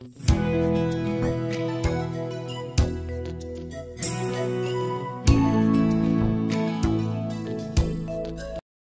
Mm-hmm.